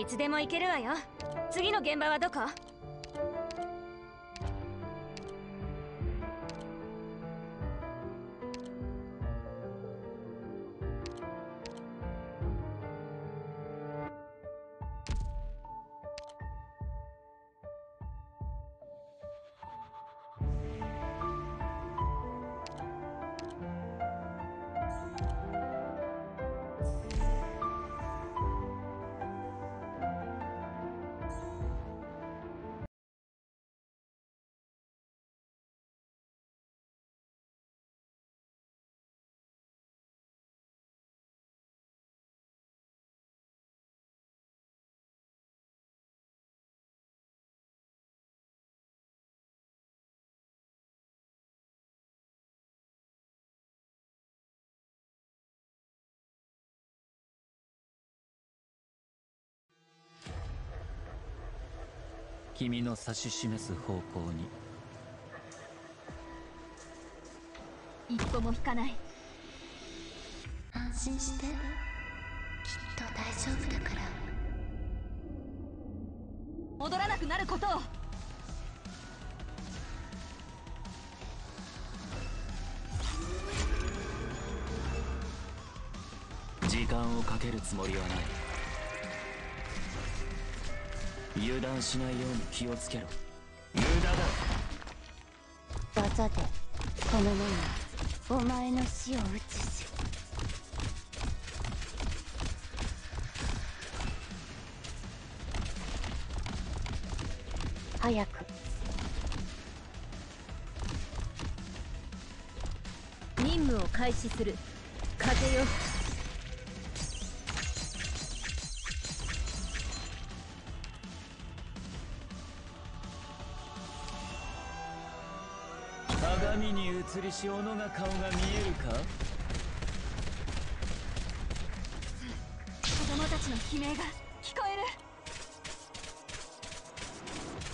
いつでも行けるわよ。次の現場はどこ？君の指し示す方向に。一歩も引かない。安心して。きっと大丈夫だから。戻らなくなることを。時間をかけるつもりはない油断しないように気をつけろ。無駄だ。技でこの目にお前の死を映し。早く。任務を開始する。風よ鏡に映りし斧が顔が見えるか？子供たちの悲鳴が聞こえる。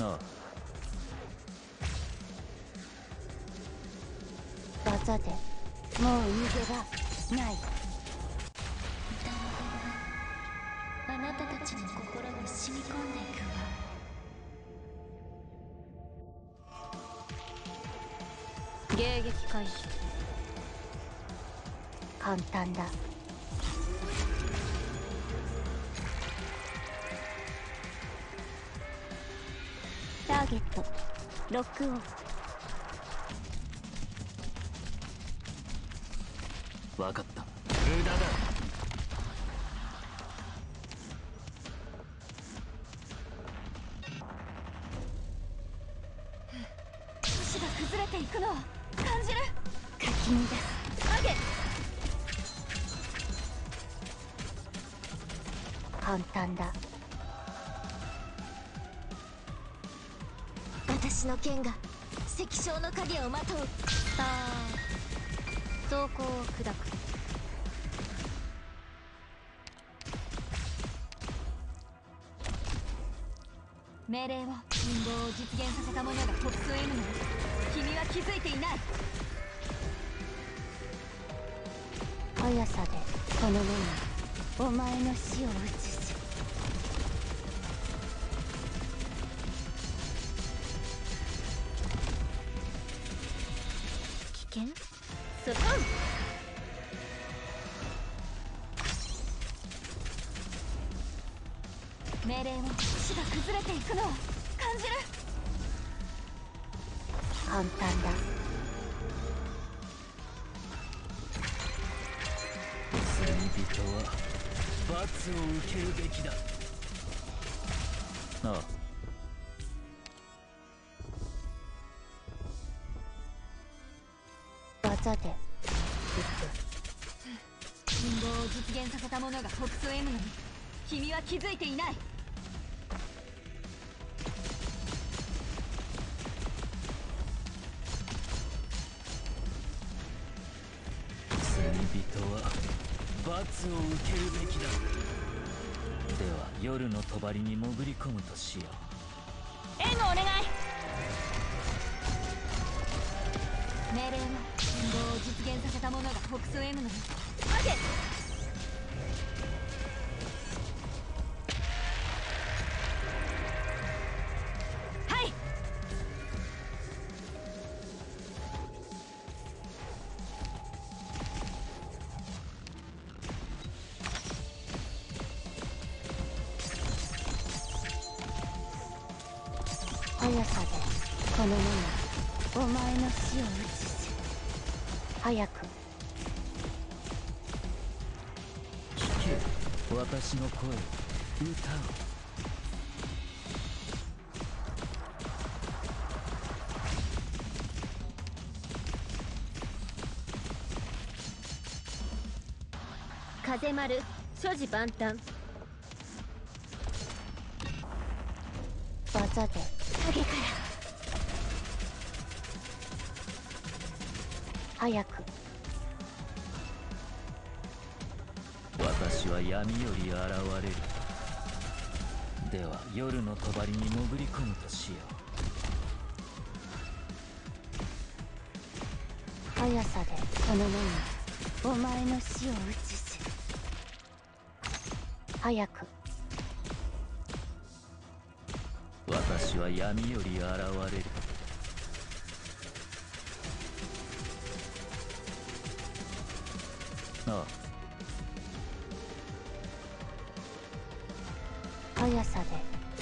ああ。技でもう逃げ場ない。あなたたちの心に染み込んでいくわ迎撃開始簡単だ。ターゲットロックオン。分かった。無駄だ。都市が崩れていくのじる。かき乱す上げ簡単だ私の剣が石章の影をまとうあー走行を砕く命令を陰謀を実現させた者がトップ M なの君は気づいていない。速さでこの目にお前の死を映し危険？スポン。命令を死が崩れていくのを感じる。簡単だ。罪人は罰を受けるべきだ。ああ。技で。陰謀を実現させた者がトップ M なのに君は気づいていない罰を受けるべきだ。では夜の帳に潜り込むとしよう。M お願い。命令は陰謀を実現させた者がトップ M なのに上早く。聞け。私の声歌を。風丸。所持万端。技で。影か早く。私は闇より現れる。では夜の帳に潜り込むとしよ速さでこの目がお前の死を映す早く。う私は闇より現れるあ速さで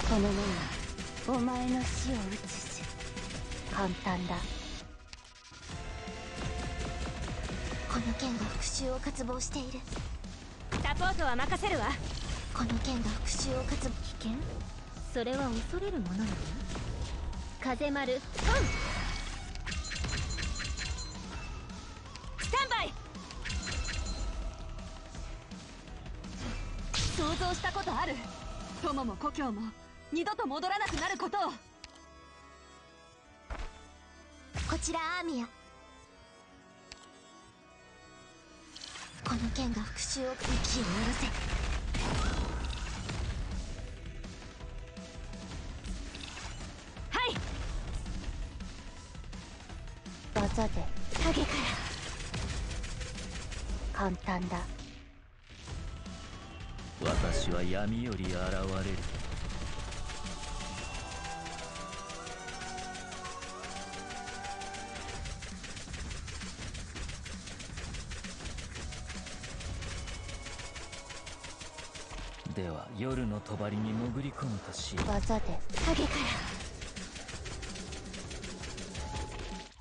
この目がお前の死を映す簡単だ。この剣が復讐を渇望している。サポートは任せるわ。この剣が復讐を渇望。危険？それは恐れるものなの？風丸トン想像したことある。友も故郷も二度と戻らなくなることを。こちらアーミアこの剣が復讐を息を下ろせ。はい。技で影か簡単だ私は闇より現れる。では夜の帳に潜り込むとしよう。技で影から。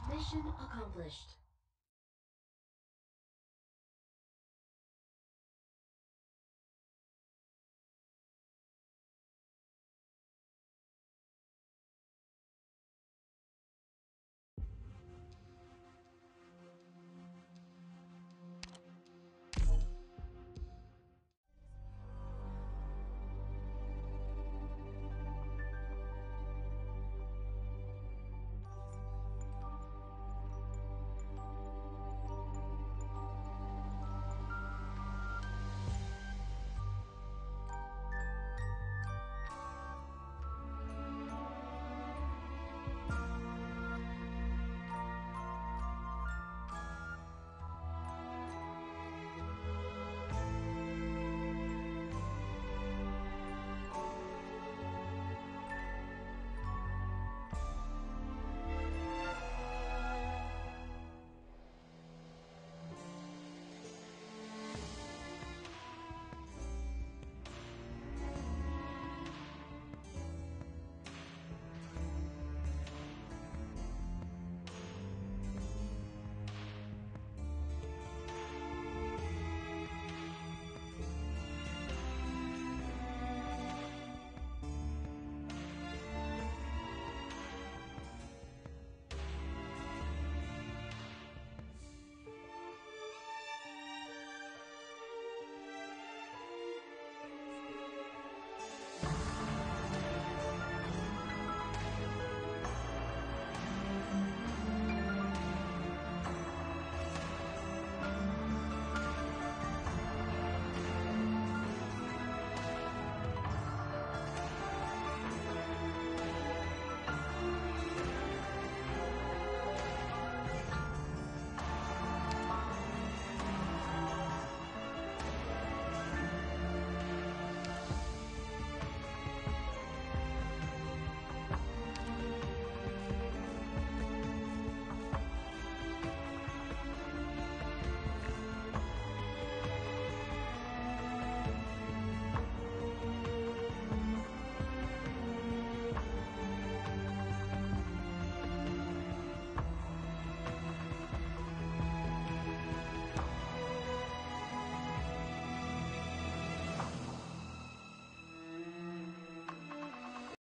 Mission accomplished.